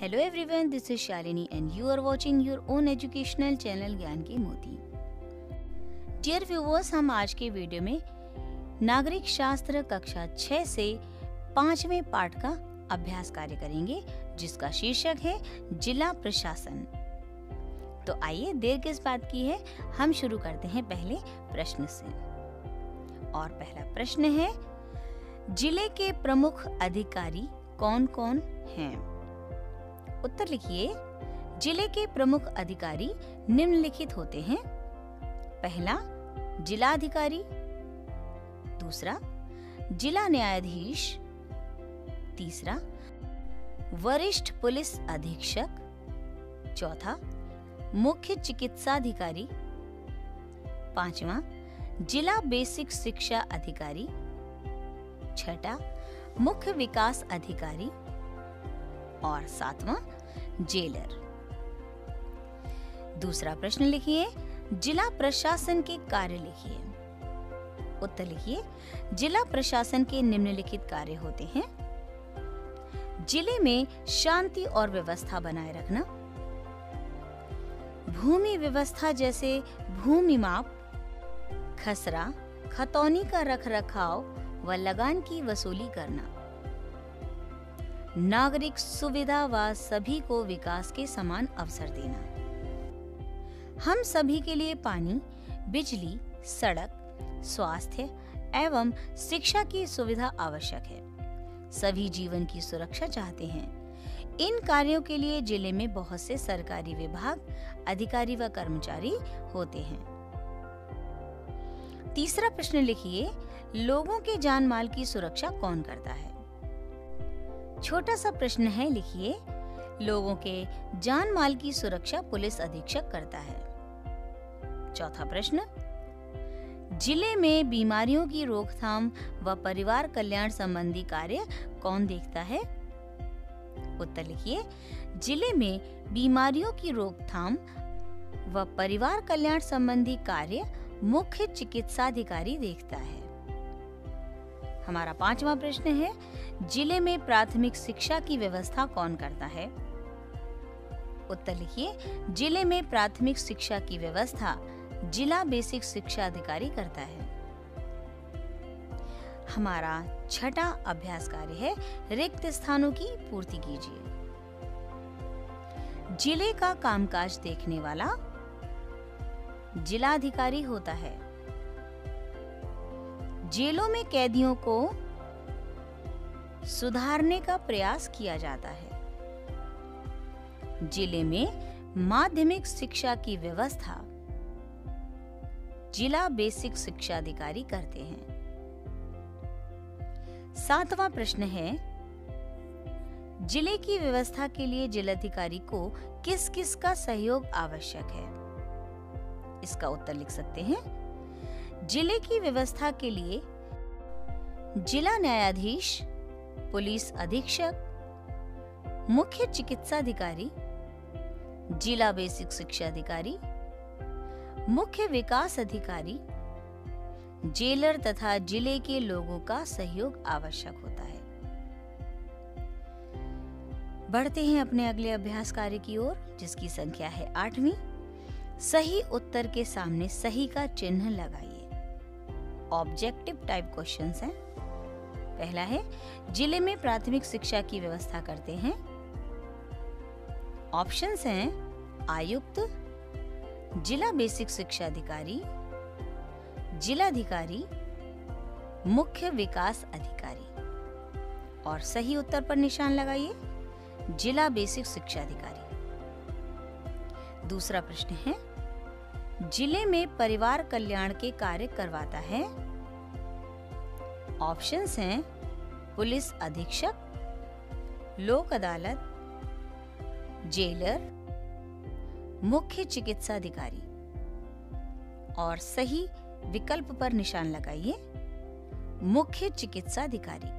Hello everyone this is Shalini and you are watching your own educational channel ज्ञान की मोती dear viewers हम आज के वीडियो में नागरिक शास्त्र कक्षा 6 से पाँचवें पाठ का अभ्यास कार्य करेंगे, जिसका शीर्षक है जिला प्रशासन। तो आइए देर किस बात की है, हम शुरू करते हैं पहले प्रश्न से। और पहला प्रश्न है, ज़िले के प्रमुख अधिकारी कौन कौन हैं? उत्तर लिखिए। ज़िले के प्रमुख अधिकारी निम्नलिखित होते हैं। पहला जिला अधिकारी दूसरा, जिला न्यायाधीश। तीसरा, वरिष्ठ पुलिस अधीक्षक। चौथा, मुख्य चिकित्सा अधिकारी पांचवा, जिला बेसिक शिक्षा अधिकारी। छठा, मुख्य विकास अधिकारी। और सातवां जेलर। दूसरा प्रश्न लिखिए, जिला प्रशासन के कार्य लिखिए। उत्तर लिखिए, जिला प्रशासन के निम्नलिखित कार्य होते हैं। ज़िले में शांति और व्यवस्था बनाए रखना। भूमि व्यवस्था जैसे भूमि माप, खसरा, खतौनी का रख रखाव व लगान की वसूली करना। नागरिक सुविधा व सभी को विकास के समान अवसर देना। हम सभी के लिए पानी, बिजली, सड़क, स्वास्थ्य एवं शिक्षा की सुविधा आवश्यक है। सभी जीवन की सुरक्षा चाहते हैं। इन कार्यों के लिए ज़िले में बहुत से सरकारी विभाग, अधिकारी व कर्मचारी होते हैं। तीसरा प्रश्न लिखिए, लोगों के जान माल की सुरक्षा कौन करता है? छोटा सा प्रश्न है, लिखिए। लोगों के जान माल की सुरक्षा पुलिस अधीक्षक करता है। चौथा प्रश्न। ज़िले में बीमारियों की रोकथाम व परिवार कल्याण संबंधी कार्य कौन देखता है? उत्तर लिखिए। ज़िले में बीमारियों की रोकथाम व परिवार कल्याण संबंधी कार्य मुख्य चिकित्सा अधिकारी देखता है। हमारा पांचवा प्रश्न है, ज़िले में प्राथमिक शिक्षा की व्यवस्था कौन करता है? उत्तर लिखिए, ज़िले में प्राथमिक शिक्षा की व्यवस्था जिला बेसिक शिक्षा अधिकारी करता है। हमारा छठा अभ्यास कार्य है, रिक्त स्थानों की पूर्ति कीजिए। ज़िले का कामकाज देखने वाला जिलाधिकारी होता है। जेलों में कैदियों को सुधारने का प्रयास किया जाता है। ज़िले में माध्यमिक शिक्षा की व्यवस्था जिला बेसिक शिक्षा अधिकारी करते हैं। सातवां प्रश्न है, ज़िले की व्यवस्था के लिए जिलाधिकारी को किस किस का सहयोग आवश्यक है? इसका उत्तर लिख सकते हैं ज़िले की व्यवस्था के लिए जिला न्यायाधीश, पुलिस अधीक्षक, मुख्य चिकित्सा अधिकारी जिला बेसिक शिक्षा अधिकारी, मुख्य विकास अधिकारी, जेलर तथा ज़िले के लोगों का सहयोग आवश्यक होता है। बढ़ते हैं अपने अगले अभ्यास कार्य की ओर, जिसकी संख्या है आठवीं। सही उत्तर के सामने सही का चिन्ह लगाइए। ऑब्जेक्टिव टाइप क्वेश्चन हैं। पहला है, ज़िले में प्राथमिक शिक्षा की व्यवस्था करते हैं। ऑप्शंस हैं, आयुक्त, जिला बेसिक शिक्षा अधिकारी, जिलाधिकारी, मुख्य विकास अधिकारी। और सही उत्तर पर निशान लगाइए, जिला बेसिक शिक्षा अधिकारी। दूसरा प्रश्न है ज़िले में परिवार कल्याण के कार्य करवाता है। ऑप्शंस हैं, पुलिस अधीक्षक, लोक अदालत, जेलर, मुख्य चिकित्सा अधिकारी। और सही विकल्प पर निशान लगाइए, मुख्य चिकित्सा अधिकारी।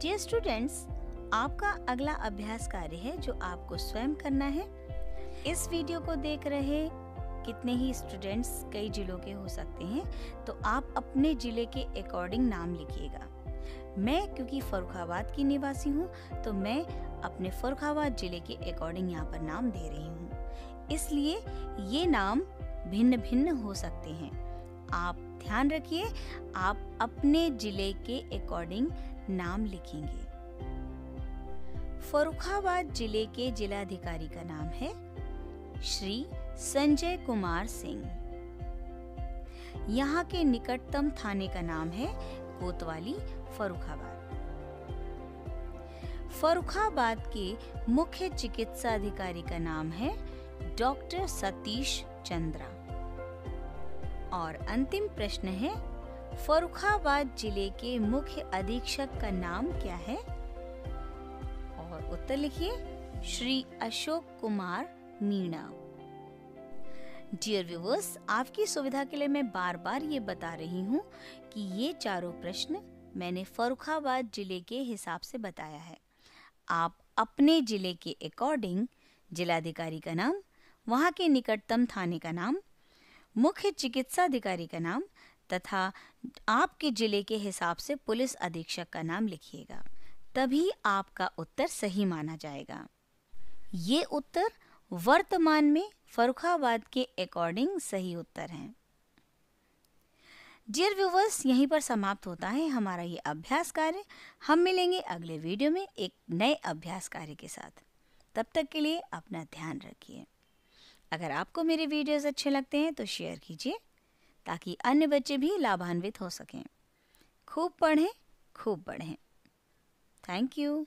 डियर स्टूडेंट्स आपका अगला अभ्यास कार्य है जो आपको स्वयं करना है। इस वीडियो को देख रहे कितने ही स्टूडेंट्स कई जिलों के हो सकते हैं तो आप अपने ज़िले के अकॉर्डिंग नाम लिखिएगा। मैं क्योंकि फरुखाबाद की निवासी हूँ तो मैं अपने फरुखाबाद ज़िले के अकॉर्डिंग यहाँ पर नाम दे रही हूँ। इसलिए ये नाम भिन्न भिन्न हो सकते हैं। आप ध्यान रखिए, आप अपने ज़िले के अकॉर्डिंग नाम लिखेंगे। फरुखाबाद ज़िले के जिलाधिकारी का नाम है श्री संजय कुमार सिंह। यहाँ के निकटतम थाने का नाम है कोतवाली फरुखाबाद। फरुखाबाद के मुख्य चिकित्सा अधिकारी का नाम है डॉक्टर सतीश चंद्रा। और अंतिम प्रश्न है, फरुखाबाद ज़िले के मुख्य अधीक्षक का नाम क्या है? और उत्तर लिखिए, श्री अशोक कुमार मीणा। डियर व्यूवर्स आपकी सुविधा के लिए मैं बार बार ये बता रही हूँ कि ये चारों प्रश्न मैंने फरुखाबाद ज़िले के हिसाब से बताया है। आप अपने ज़िले के अकॉर्डिंग जिलाधिकारी का नाम, वहाँ के निकटतम थाने का नाम, मुख्य चिकित्सा अधिकारी का नाम तथा आपके ज़िले के हिसाब से पुलिस अधीक्षक का नाम लिखिएगा। तभी आपका उत्तर सही माना जाएगा। ये उत्तर वर्तमान में फरुखाबाद के अकॉर्डिंग सही उत्तर हैं। डियर व्यूवर्स यहीं पर समाप्त होता है हमारा ये अभ्यास कार्य। हम मिलेंगे अगले वीडियो में एक नए अभ्यास कार्य के साथ। तब तक के लिए अपना ध्यान रखिए। अगर आपको मेरे वीडियोस अच्छे लगते हैं तो शेयर कीजिए, ताकि अन्य बच्चे भी लाभान्वित हो सकें। खूब पढ़ें, खूब बढ़ें। Thank you